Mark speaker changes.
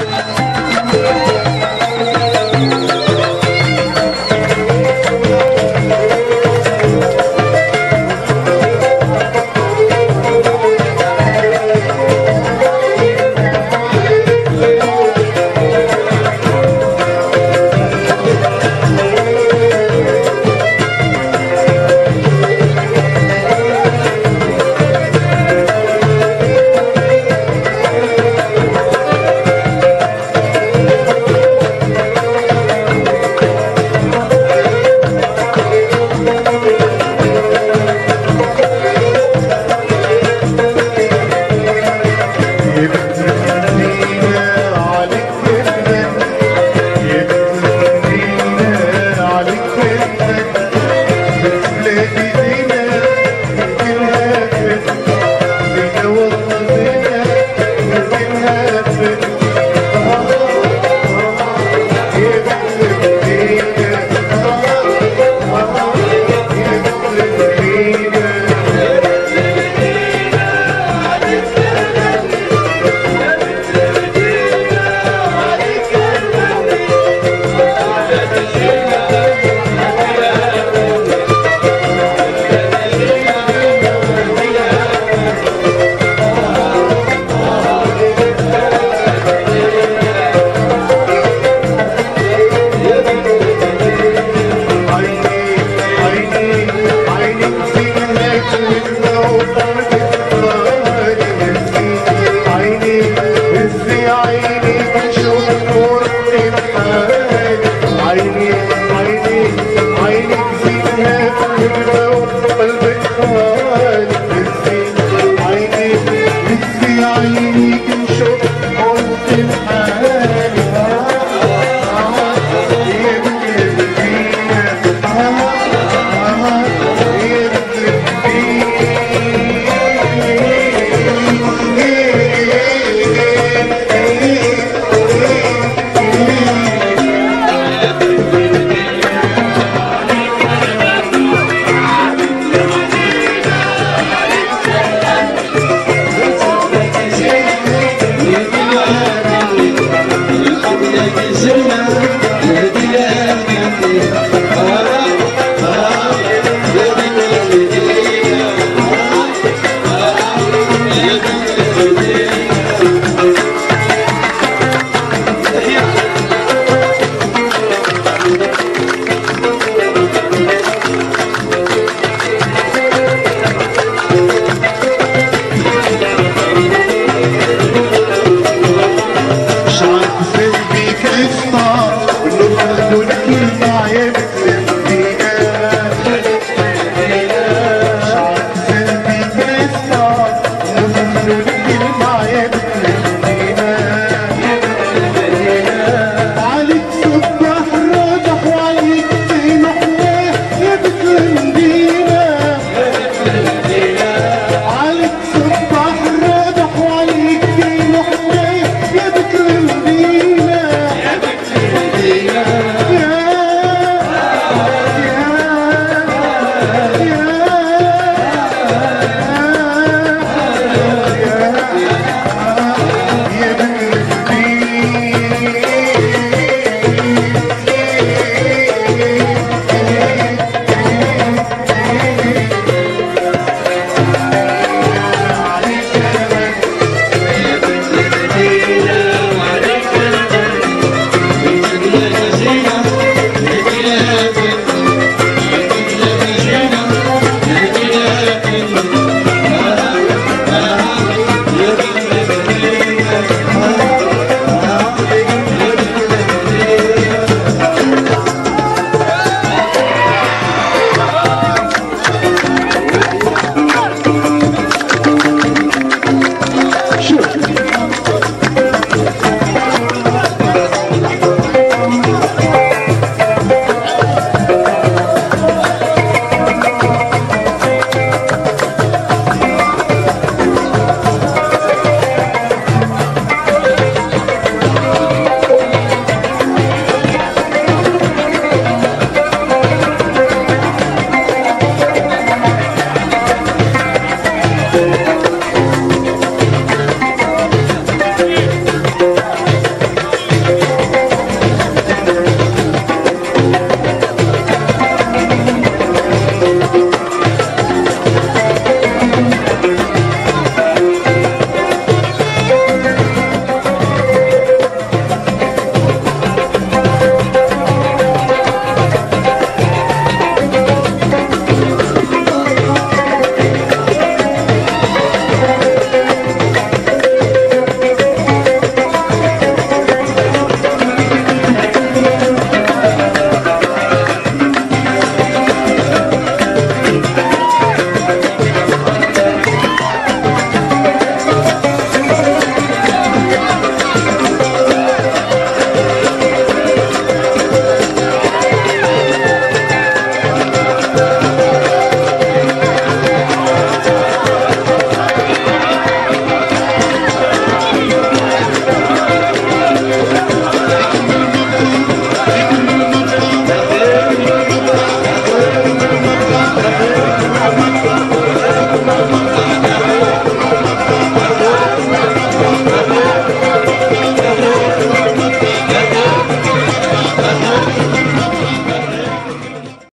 Speaker 1: Gracias. Zimmer